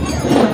Yeah.